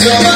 Yeah.